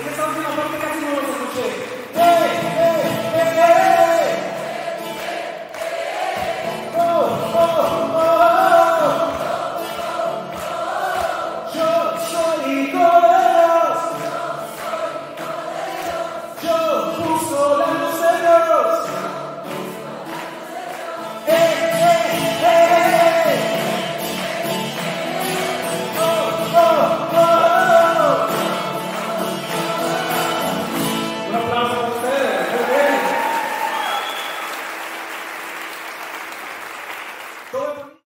Questa ultima parte casino lo so succede.